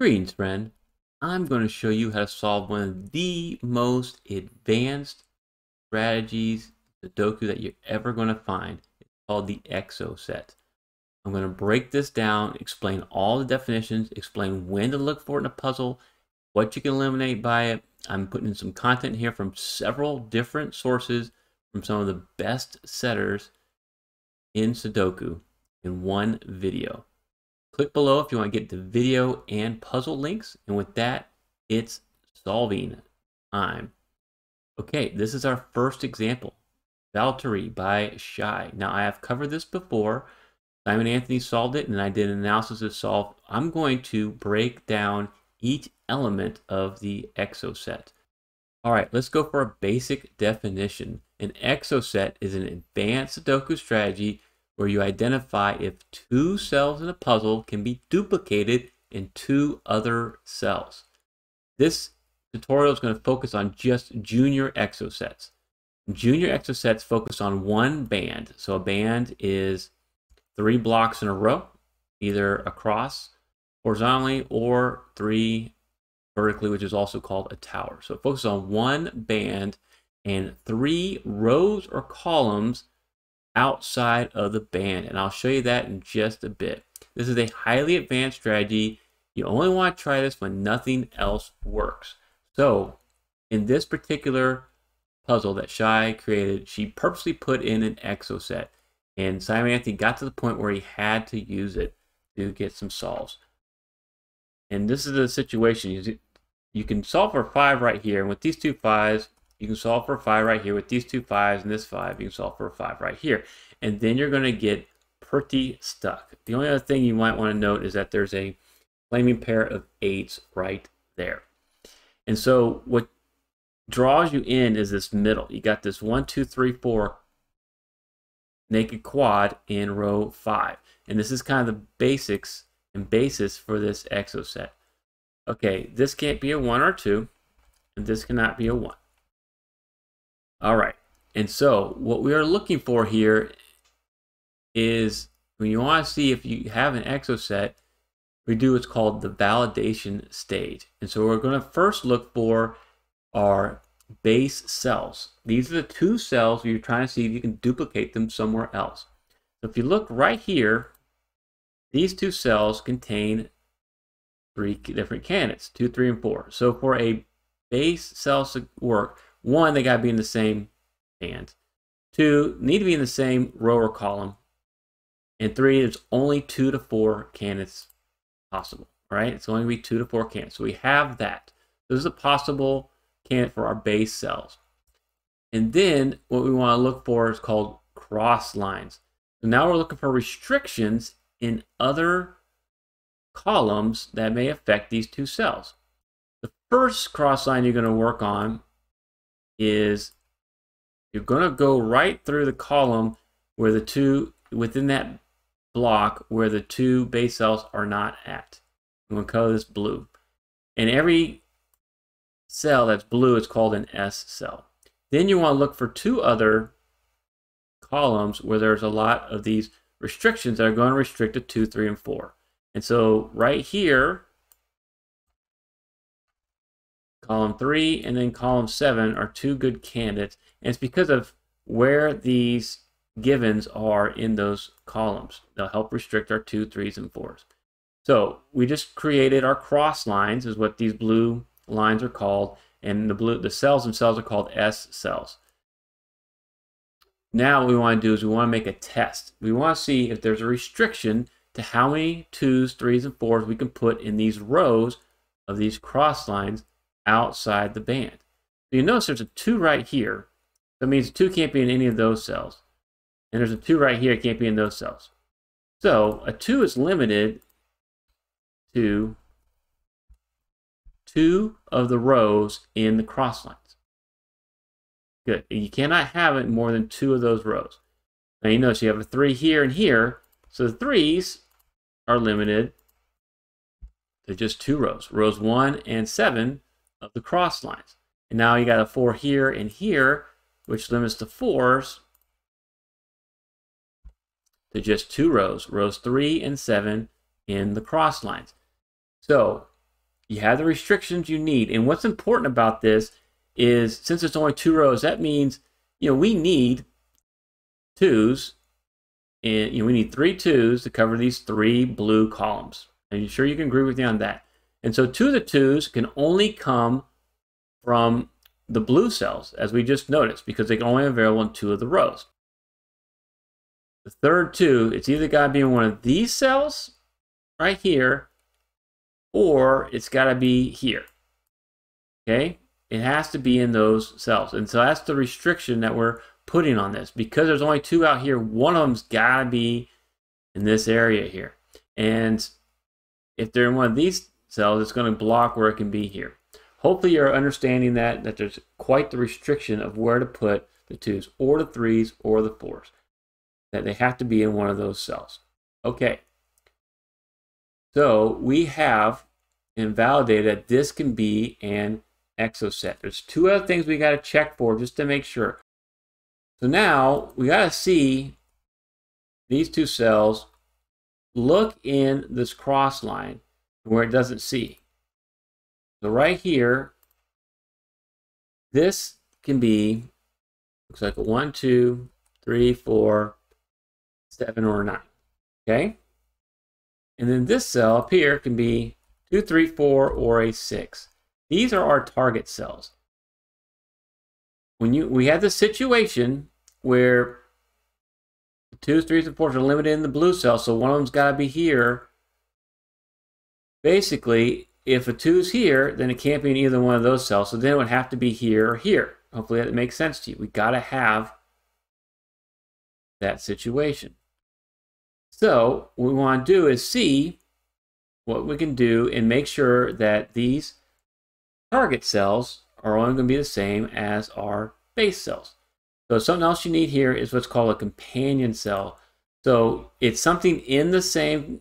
Greetings, friend. I'm going to show you how to solve one of the most advanced strategies Sudoku that you're ever going to find. It's called the Exocet. I'm going to break this down, explain all the definitions, explain when to look for it in a puzzle, what you can eliminate by it. I'm putting in some content here from several different sources from some of the best setters in Sudoku in one video. Click below if you want to get the video and puzzle links. And with that, it's solving time. Okay, this is our first example. Valtari by Shye. Now, I have covered this before. Simon Anthony solved it, and I did an analysis of solve. I'm going to break down each element of the Exocet. All right, let's go for a basic definition. An Exocet is an advanced Sudoku strategy where you identify if two cells in a puzzle can be duplicated in two other cells. This tutorial is going to focus on just junior exocets. Junior exocets focus on one band. So a band is three blocks in a row, either across horizontally or three vertically, which is also called a tower. So it focuses on one band and three rows or columns outside of the band. And I'll show you that in just a bit. This is a highly advanced strategy. You only want to try this when nothing else works. So in this particular puzzle that Shye created, she purposely put in an exocet. And Simon Anthony got to the point where he had to use it to get some solves. And this is the situation. You, you can solve for five right here. And with these two fives, you can solve for 5 right here with these two 5s and this 5. You can solve for a 5 right here. And then you're going to get pretty stuck. The only other thing you might want to note is that there's a flaming pair of 8s right there. And so what draws you in is this middle. You got this one, two, three, four naked quad in row 5. And this is kind of the basics and basis for this exocet. Okay, this can't be a 1 or 2, and this cannot be a 1. All right. And so what we are looking for here is when you want to see if you have an exocet, we do what's called the validation stage. And so we're going to first look for our base cells. These are the two cells you're trying to see if you can duplicate them somewhere else. So if you look right here, these two cells contain three different candidates, two, three, and four. So for a base cell to work, one, they got to be in the same band. Two, need to be in the same row or column. And three, there's only two to four candidates possible, right? It's only going to be two to four candidates. So we have that. This is a possible candidate for our base cells. And then what we want to look for is called cross lines. So now we're looking for restrictions in other columns that may affect these two cells. The first cross line you're going to work on is you're going to go right through the column where the two, within that block where the two base cells are not at. I'm going to color this blue. And every cell that's blue is called an S cell. Then you want to look for two other columns where there's a lot of these restrictions that are going to restrict to 2, 3, and 4. And so right here, Column 3 and then column 7 are two good candidates. And it's because of where these givens are in those columns. They'll help restrict our 2, 3s, and 4s. So we just created our cross lines is what these blue lines are called. And the blue the cells themselves are called S cells. Now what we want to do is we want to make a test. We want to see if there's a restriction to how many 2s, 3s, and 4s we can put in these rows of these cross lines outside the band. So you notice there's a 2 right here. That means 2 can't be in any of those cells. And there's a 2 right here, it can't be in those cells. So a 2 is limited to two of the rows in the cross lines. Good. You cannot have it more than two of those rows. Now you notice you have a 3 here and here. So the 3s are limited to just two rows. Rows 1 and 7 of the cross lines. And now you got a 4 here and here, which limits the 4s to just two rows, rows 3 and 7 in the cross lines. So You have the restrictions you need. And what's important about this is since it's only two rows, that means, you know, we need twos and you know, we need three twos to cover these three blue columns. Are you sure you can agree with me on that? And so two of the twos can only come from the blue cells, as we just noticed, because they can only be available in two of the rows. The third two, it's either got to be in one of these cells right here, or it's got to be here. Okay? It has to be in those cells. And so that's the restriction that we're putting on this. Because there's only two out here, one of them's got to be in this area here. And if they're in one of these cells, it's going to block where it can be here. Hopefully you're understanding that, that there's quite the restriction of where to put the twos or the threes or the fours. That they have to be in one of those cells. Okay. So we have invalidated that this can be an exocet. There's two other things we got to check for just to make sure. So now we got to see these two cells look in this cross line where it doesn't see. So right here, this can be, looks like a one, two, three, four, seven, or nine. Okay? And then this cell up here can be two, three, four, or a six. These are our target cells. When you we have the situation where the twos, threes, and fours are limited in the blue cell, so one of them's got to be here. Basically, if a two's here, then it can't be in either one of those cells, so then it would have to be here or here. Hopefully that makes sense to you. We got to have that situation. So what we want to do is see what we can do and make sure that these target cells are only going to be the same as our base cells. So something else you need here is what's called a companion cell. So it's something in the same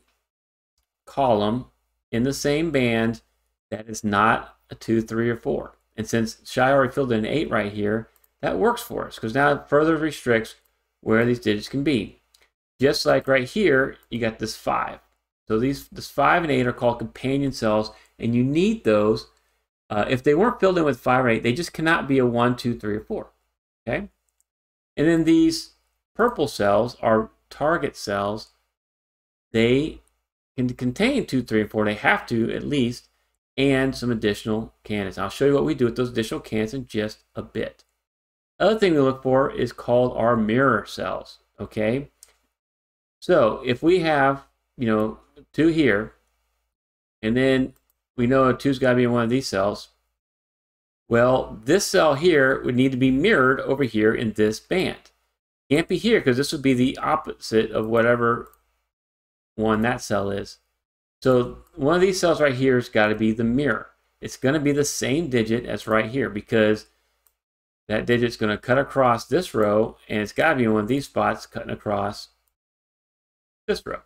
column, in the same band, that is not a 2, 3, or 4. And since Shye already filled in an 8 right here, that works for us because now it further restricts where these digits can be. Just like right here, you got this 5. So these this 5 and 8 are called companion cells, and you need those. Uh, if they weren't filled in with 5 or 8, they just cannot be a 1, 2, 3, or 4. Okay? And then these purple cells are target cells. They can contain 2, 3, and 4. They have to, at least, and some additional candidates. I'll show you what we do with those additional candidates in just a bit. Other thing we look for is called our mirror cells, okay? So if we have, you know, two here, and then we know a two's got to be in one of these cells, well, this cell here would need to be mirrored over here in this band. Can't be here because this would be the opposite of whatever one that cell is. So one of these cells right here has got to be the mirror. It's going to be the same digit as right here because that digit's going to cut across this row and it's got to be one of these spots cutting across this row.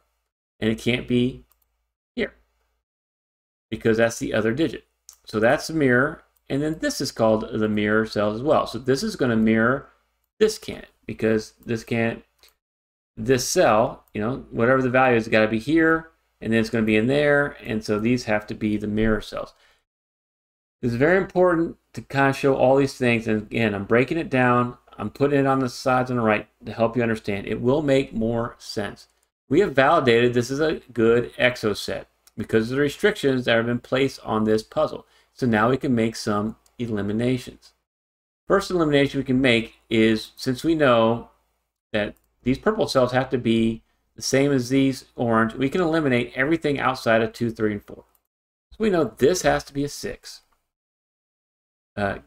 And it can't be here because that's the other digit. So that's the mirror. And then this is called the mirror cell as well. So this is going to mirror this can't because this can't, this cell, you know, whatever the value is, got to be here and then it's going to be in there. And so these have to be the mirror cells. It's very important to kind of show all these things. And again, I'm breaking it down. I'm putting it on the sides on the right to help you understand. It will make more sense. We have validated this is a good exocet because of the restrictions that have been placed on this puzzle. So now we can make some eliminations. First elimination we can make is since we know that these purple cells have to be the same as these orange, we can eliminate everything outside of 2, 3, and 4. So we know this has to be a 6. Uh,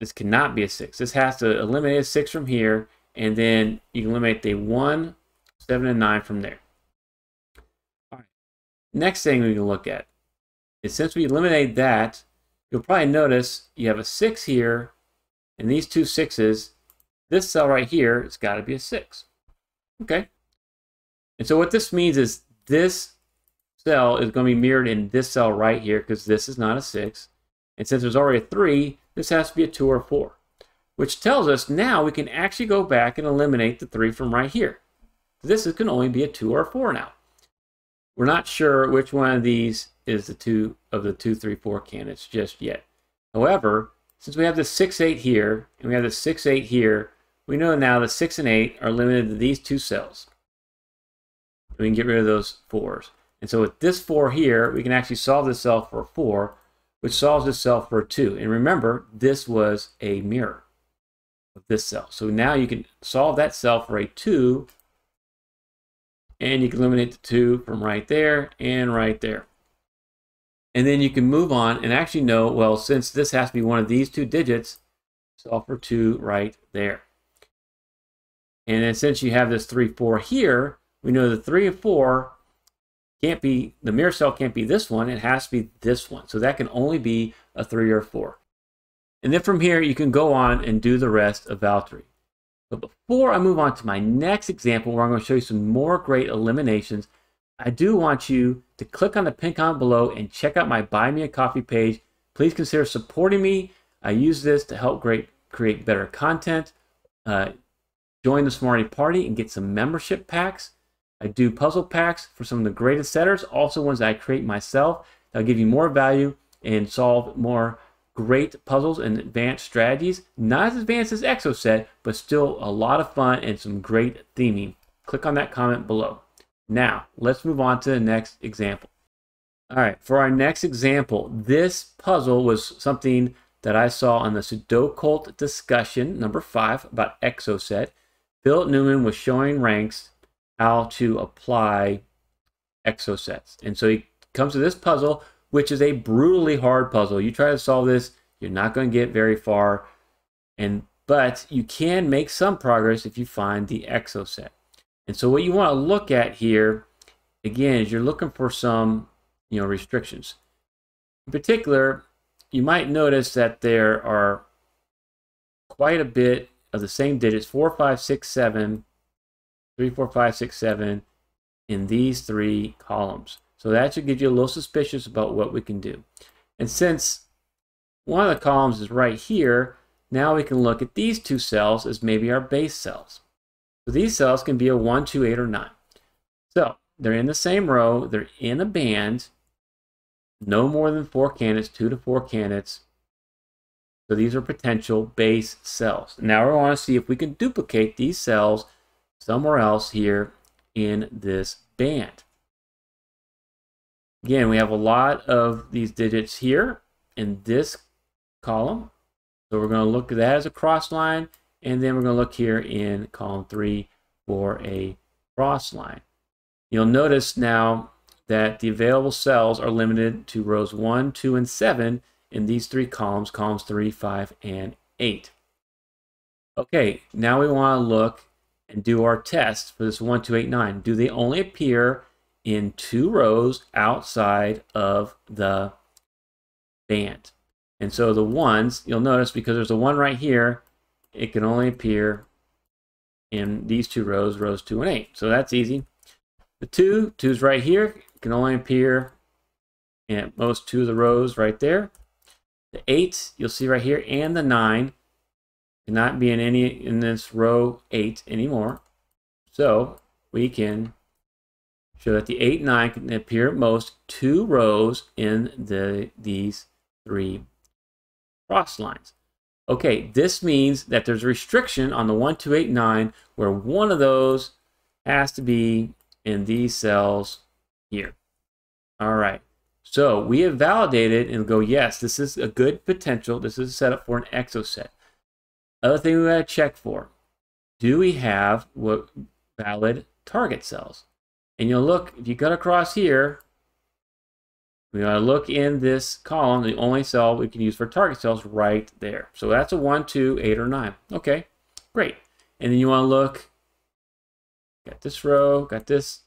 this cannot be a 6. This has to eliminate a 6 from here, and then you can eliminate the 1, 7, and 9 from there. All right. Next thing we can look at is since we eliminate that, you'll probably notice you have a 6 here, and these two 6s, this cell right here, it's got to be a 6. Okay, and so what this means is this cell is going to be mirrored in this cell right here because this is not a 6. And since there's already a 3, this has to be a 2 or 4. Which tells us now we can actually go back and eliminate the 3 from right here. This can only be a 2 or a 4 now. we're not sure which one of these is the two of the two, three, four candidates just yet. However, since we have the 6, 8 here, and we have the 6, 8 here, we know now that 6 and 8 are limited to these two cells. We can get rid of those 4s. And so with this 4 here, we can actually solve this cell for a 4, which solves this cell for a 2. And remember, this was a mirror of this cell. So now you can solve that cell for a 2, and you can eliminate the 2 from right there and right there. And then you can move on and actually know, well, since this has to be one of these two digits, solve for 2 right there. And then since you have this 3, 4 here, we know the 3 and 4 can't be, the mirror cell can't be this one, it has to be this one. So that can only be a 3 or 4. And then from here, you can go on and do the rest of Valtari. But before I move on to my next example, where I'm going to show you some more great eliminations, I do want you to click on the pin comment below and check out my Buy Me a Coffee page. Please consider supporting me. I use this to help great, create better content. Uh, join the Smarty Party and get some membership packs. I do puzzle packs for some of the greatest setters, also ones that I create myself. That'll give you more value and solve more great puzzles and advanced strategies. Not as advanced as Exocet, but still a lot of fun and some great theming. Click on that comment below. Now, let's move on to the next example. All right, for our next example, this puzzle was something that I saw on the Sudokult discussion, number five, about Exocet. Philip Newman was showing ranks how to apply exocets. And so he comes to this puzzle, which is a brutally hard puzzle. You try to solve this, you're not going to get very far. And but you can make some progress if you find the exocet. And so what you want to look at here, again, is you're looking for some, you know, restrictions. In particular, you might notice that there are quite a bit of the same digits, 4, 5, 6, 7, 3, 4, 5, 6, 7, in these three columns. So that should get you a little suspicious about what we can do. And since one of the columns is right here, now we can look at these two cells as maybe our base cells. So these cells can be a 1, 2, 8, or 9. So they're in the same row, they're in a band, no more than four candidates, two to four candidates, so these are potential base cells. Now we want to see if we can duplicate these cells somewhere else here in this band. Again, we have a lot of these digits here in this column. So we're going to look at that as a cross line, and then we're going to look here in column 3 for a cross line. You'll notice now that the available cells are limited to rows 1, 2, and 7, in these three columns, columns 3, 5, and 8. Okay, now we want to look and do our test for this 1, 2, 8, 9. Do they only appear in two rows outside of the band? And so the ones, you'll notice because there's a 1 right here, it can only appear in these two rows, rows 2 and 8. So that's easy. The 2, 2's right here, can only appear in most two of the rows right there. The 8, you'll see right here, and the 9 cannot be in any in this row 8 anymore. So we can show that the 8 and 9 can appear at most two rows in the these three cross lines. Okay, this means that there's a restriction on the 1, 2, 8, 9 where one of those has to be in these cells here. All right. So we have validated and go, yes, this is a good potential. This is a setup for an exocet. Other thing we got to check for, do we have what valid target cells? And you'll look, if you cut across here, we got to look in this column, the only cell we can use for target cells right there. So that's a 1, 2, 8, or 9. Okay, great. And then you want to look, got this row, got this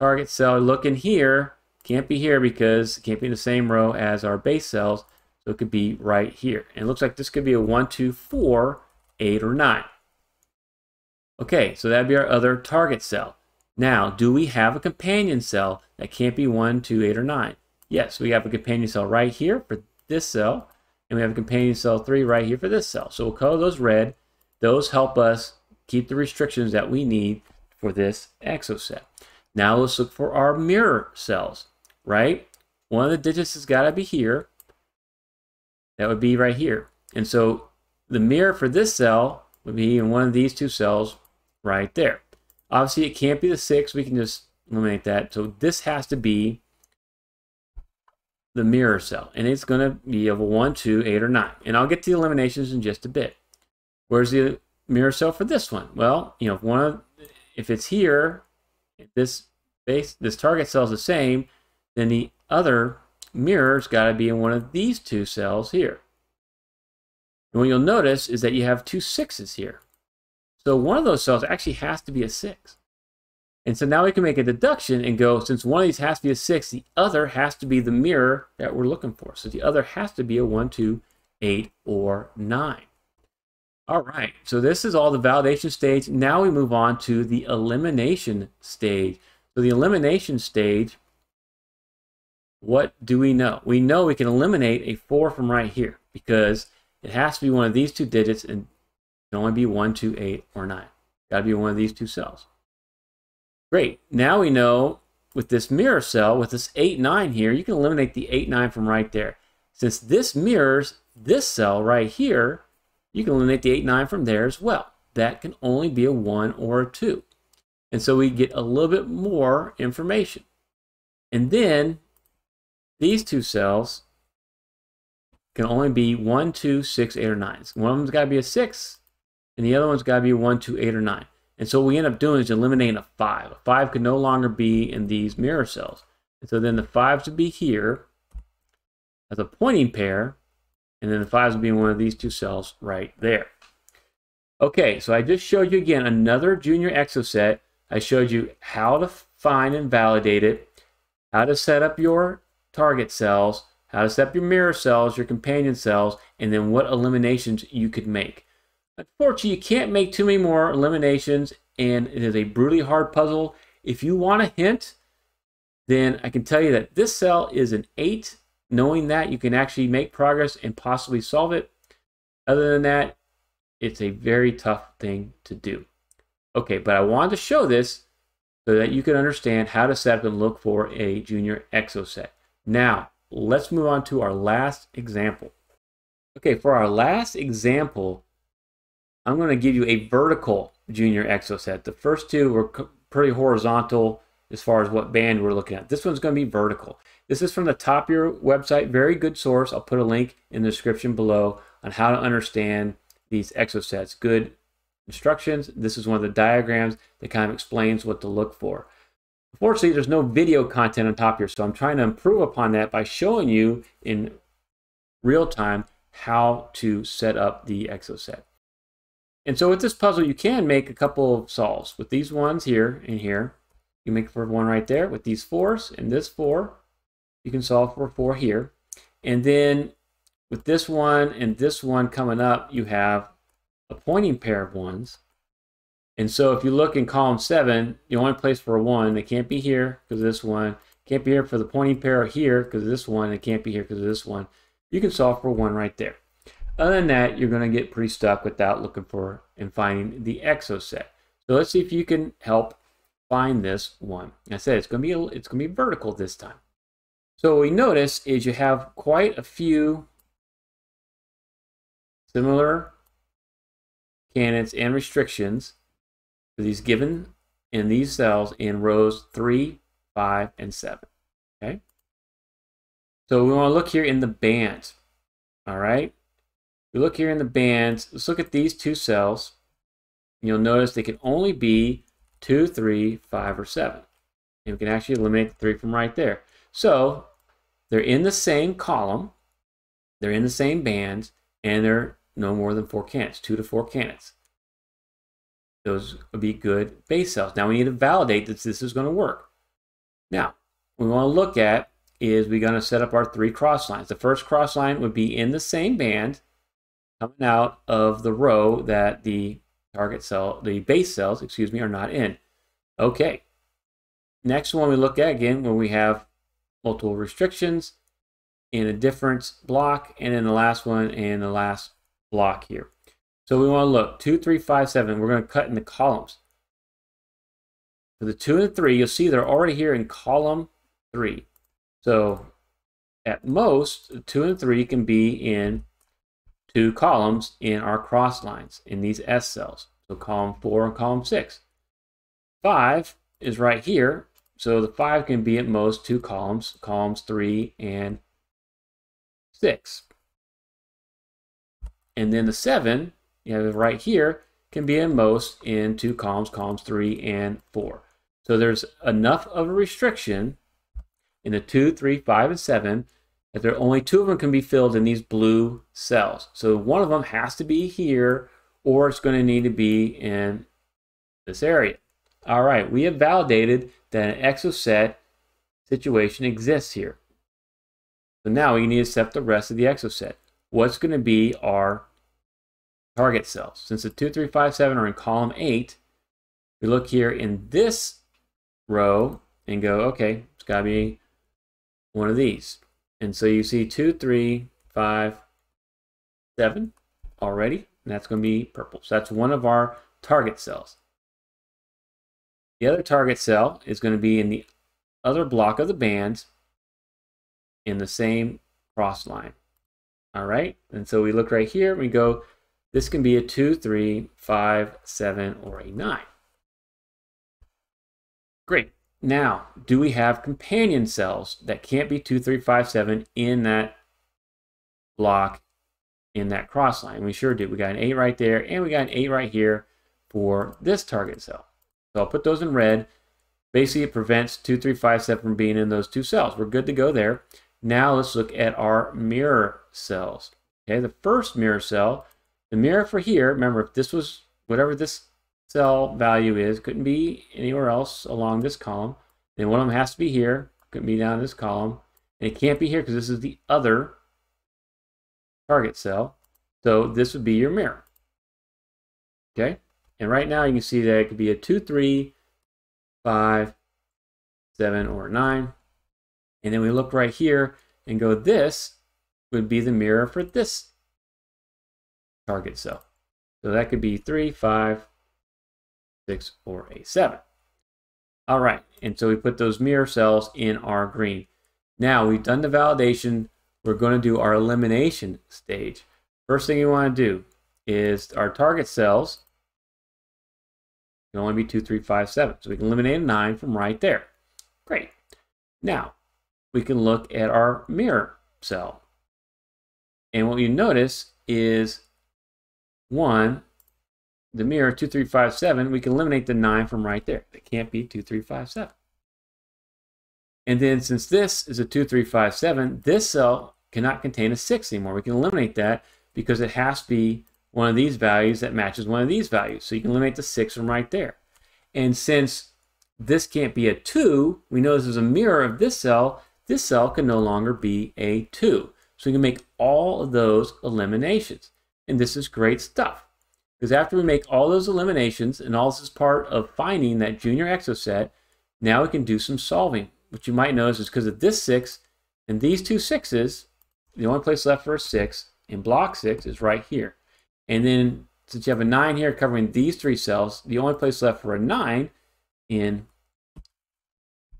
target cell. Look in here, can't be here because it can't be in the same row as our base cells. So it could be right here. And it looks like this could be a 1, 2, 4, 8, or 9. Okay, so that'd be our other target cell. Now, do we have a companion cell that can't be 1, 2, 8, or 9? Yes, we have a companion cell right here for this cell, and we have a companion cell 3 right here for this cell. So we'll color those red. Those help us keep the restrictions that we need for this exocet. Now let's look for our mirror cells, right? One of the digits has got to be here. That would be right here. And so the mirror for this cell would be in one of these two cells right there. Obviously, it can't be the 6. We can just eliminate that. So this has to be the mirror cell. And it's going to be of a 1, 2, 8, or 9. And I'll get to the eliminations in just a bit. Where's the mirror cell for this one? Well, you know, if one of if it's here, this base this target cell is the same, then the other mirror's got to be in one of these two cells here. And what you'll notice is that you have two sixes here. So one of those cells actually has to be a six. And so now we can make a deduction and go, since one of these has to be a six, the other has to be the mirror that we're looking for. So the other has to be a one, two, eight, or nine. All right, so this is all the validation stage. Now we move on to the elimination stage. So the elimination stage, what do we know? We know we can eliminate a 4 from right here because it has to be one of these two digits and it can only be 1, 2, 8, or 9. Got to be one of these two cells. Great. Now we know with this mirror cell, with this 8, 9 here, you can eliminate the 8, 9 from right there. Since this mirrors this cell right here, you can eliminate the 8, 9 from there as well. That can only be a 1 or a 2. And so we get a little bit more information. And then these two cells can only be 1, 2, 6, 8, or 9. One of them's got to be a 6, and the other one's got to be 1, 2, 8, or 9. And so what we end up doing is eliminating a 5. A 5 could no longer be in these mirror cells. And so then the 5s would be here as a pointing pair, and then the 5s would be in one of these two cells right there. Okay, so I just showed you again another junior exocet. I showed you how to find and validate it, how to set up your target cells, how to set up your mirror cells, your companion cells, and then what eliminations you could make. Unfortunately, you can't make too many more eliminations, and it is a brutally hard puzzle. If you want a hint, then I can tell you that this cell is an 8 knowing that you can actually make progress and possibly solve it. Other than that, it's a very tough thing to do. Okay, but I wanted to show this so that you can understand how to set up and look for a junior exocet. Now, let's move on to our last example. Okay, for our last example, I'm going to give you a vertical junior exocet. The first two were pretty horizontal as far as what band we're looking at. This one's going to be vertical. This is from the Taupier website. Very good source. I'll put a link in the description below on how to understand these exocets. Good instructions. This is one of the diagrams that kind of explains what to look for. Unfortunately, there's no video content on Taupier, so I'm trying to improve upon that by showing you in real time how to set up the exocet. And so with this puzzle, you can make a couple of solves. With these ones here and here, you make for one right there. With these fours and this four, you can solve for four here. And then with this one and this one coming up, you have a pointing pair of ones. And so if you look in column seven, the only place for a one, it can't be here because this one. Can't be here for the pointing pair here because this one. It can't be here because this one. You can solve for one right there. Other than that, you're going to get pretty stuck without looking for and finding the exocet. So let's see if you can help find this one. I said it's going to be it's to be vertical this time. So what we notice is you have quite a few similar candidates and restrictions these given in these cells in rows 3, 5, and 7. Okay? So we want to look here in the bands. All right? We look here in the bands. Let's look at these two cells. You'll notice they can only be 2, 3, 5, or 7. And we can actually eliminate the 3 from right there. So they're in the same column, they're in the same bands, and they're no more than four candidates, two to four candidates. Those would be good base cells. Now we need to validate that this is going to work. Now, what we want to look at is we're going to set up our three cross lines. The first cross line would be in the same band coming out of the row that the target cell, the base cells, excuse me, are not in. Okay. Next one we look at again when we have multiple restrictions in a difference block, and then the last one in the last block here. So we want to look two, three, five, seven. We're going to cut in the columns. for the 2 and 3, you'll see they're already here in column 3. So at most, 2 and 3 can be in two columns in our cross lines in these S cells. So column 4 and column 6. 5 is right here. So the 5 can be at most two columns, columns 3 and 6. And then the 7, you have right here, can be in most in two columns, columns 3 and 4. So there's enough of a restriction in the two, three, five, and 7 that there only two of them can be filled in these blue cells. So one of them has to be here or it's going to need to be in this area. All right, we have validated that an exocet situation exists here. So now we need to set the rest of the exocet. What's going to be our target cells? Since the 2, 3, 5, 7 are in column 8, we look here in this row and go, okay, it's got to be one of these. And so you see 2, 3, 5, 7 already, and that's going to be purple. So that's one of our target cells. The other target cell is going to be in the other block of the bands in the same cross line. All right, and so we look right here, we go, this can be a 2, 3, 5, 7, or a 9. Great. Now, do we have companion cells that can't be 2, 3, 5, 7 in that block in that cross line? We sure do. We got an 8 right there, and we got an 8 right here for this target cell. So I'll put those in red. Basically, it prevents 2, 3, 5, 7 from being in those two cells. We're good to go there. Now let's look at our mirror cells. Okay, the first mirror cell, the mirror for here, remember if this was whatever this cell value is. Couldn't be anywhere else along this column. Then one of them has to be here. Couldn't be down this column. And it can't be here because this is the other target cell. So this would be your mirror. Okay? And right now you can see that it could be a 2, 3, 5, 7, or 9. And then we look right here and go, this would be the mirror for this target cell. So that could be 3, 5, 6, or a 7. All right, and so we put those mirror cells in our green. Now we've done the validation. We're going to do our elimination stage. First thing you want to do is our target cells can only be 2, 3, 5, 7. So we can eliminate a 9 from right there. Great. Now, we can look at our mirror cell. And what you notice is 1, the mirror 2357, we can eliminate the 9 from right there. It can't be 2357. And then since this is a 2357, this cell cannot contain a 6 anymore. We can eliminate that because it has to be one of these values that matches one of these values. So you can eliminate the 6 from right there. And since this can't be a 2, we know this is a mirror of this cell, this cell can no longer be a 2. So we can make all of those eliminations. And this is great stuff. Because after we make all those eliminations, and all this is part of finding that junior exocet, now we can do some solving. What you might notice is because of this 6 and these two 6s, the only place left for a 6 in block 6 is right here. And then since you have a 9 here covering these three cells, the only place left for a 9 in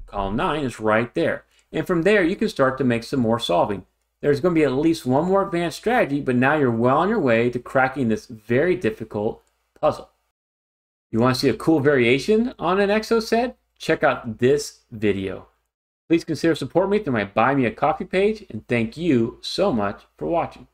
column 9 is right there. And from there, you can start to make some more solving there's going to be at least one more advanced strategy, but now you're well on your way to cracking this very difficult puzzle. You want to see a cool variation on an Exocet? Check out this video. Please consider supporting me through my Buy Me a Coffee page, and thank you so much for watching.